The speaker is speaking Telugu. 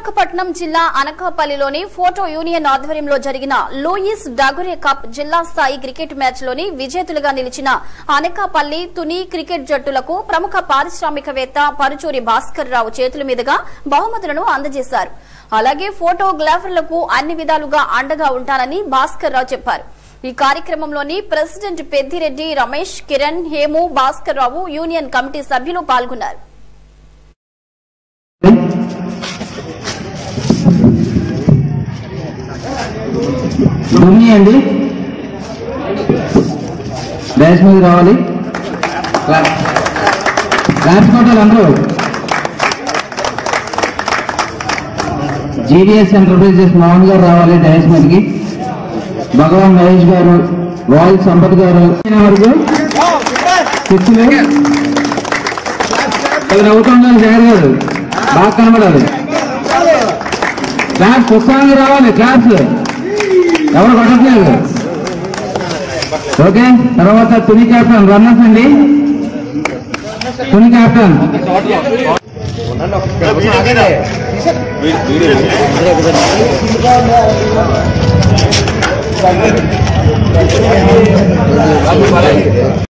విశాఖపట్నం జిల్లా అనకాపల్లిలోని ఫోటో యూనియన్ ఆధ్వర్యంలో జరిగిన లూయిస్ డాగురే కప్ జిల్లా స్థాయి క్రికెట్ మ్యాచ్లోని విజేతలుగా నిలిచిన అనకాపల్లి తుని క్రికెట్ జట్టులకు ప్రముఖ పారిశ్రామికవేత్త పరుచూరి భాస్కర్ రావు చేతుల మీదుగా బహుమతులను అందజేశారు. అలాగే ఫోటోగ్రాఫర్లకు అన్ని విధాలుగా అండగా ఉంటానని భాస్కర్ రావు చెప్పారు. ఈ కార్యక్రమంలోని president Peddireddy Ramesh Kiran Hemu Bhaskar Rao union committee సభ్యులు పాల్గొన్నారు. దుమ్మి అండి. డాష్ మీద రావాలి. క్లాప్స్ కొట్టాలి అందరూ. జీడిఎస్ ఎంటర్ప్రైజెస్ మోహన్ గారు రావాలి డాష్ మీదకి భగవాన్ మహేష్ గారు రాయల్ సంపత్ గారు. వరకు శిక్షులు అది నవ్వుతుండాలి జగన్ గారు. బాగా కనబడాలి. క్లాస్ ఉత్సాహంగా రావాలి. క్లాస్ ఎవరు కొట్టట్లేదు? ఓకే తర్వాత తుని క్యాప్టెన్ రన్నర్స్ అండి. తుని క్యాప్టెన్